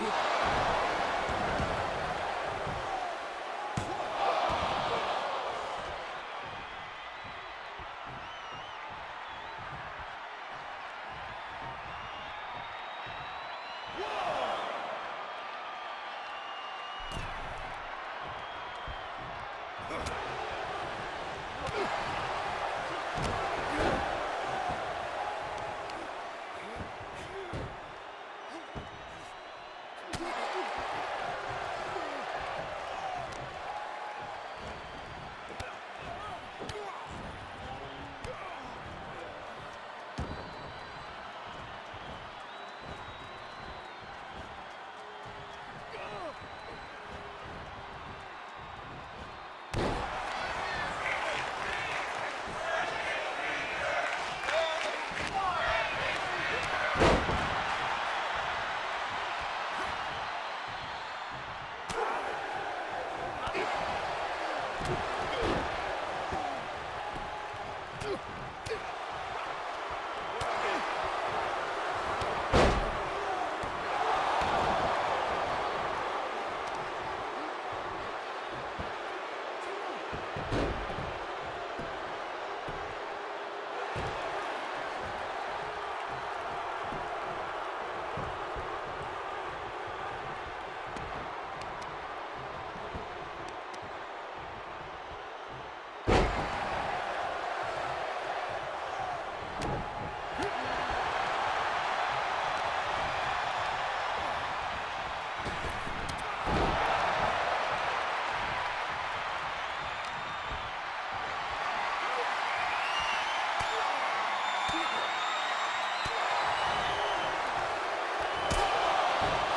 Yeah.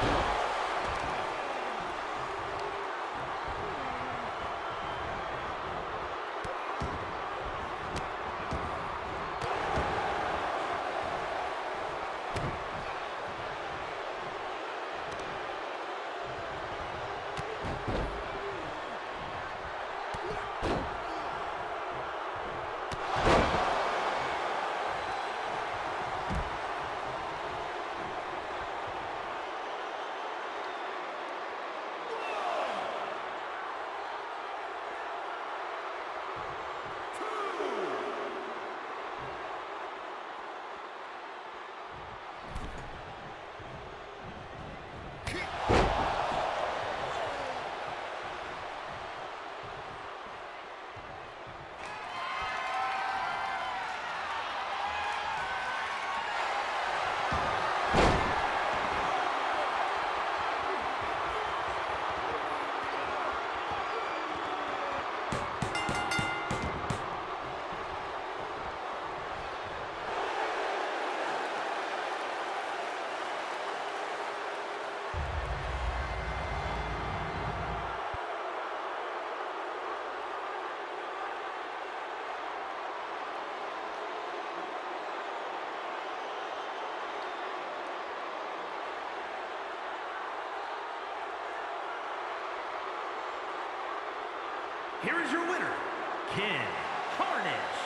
Bye. Here is your winner, Ken Carnage.